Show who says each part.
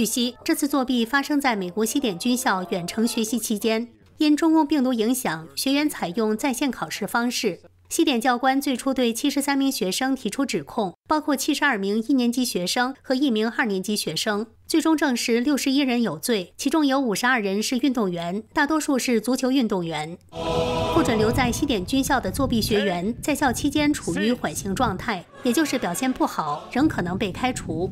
Speaker 1: 据悉这次作弊发生在美国西点军校远程学习期间因中共病毒影响学员采用在线考试方式。西点教官最初对七十三名学生提出指控包括七十二名一年级学生和一名二年级学生。最终证实六十一人有罪其中有五十二人是运动员大多数是足球运动员。不准留在西点军校的作弊学员在校期间处于缓刑状态也就是表现不好仍可能被开除。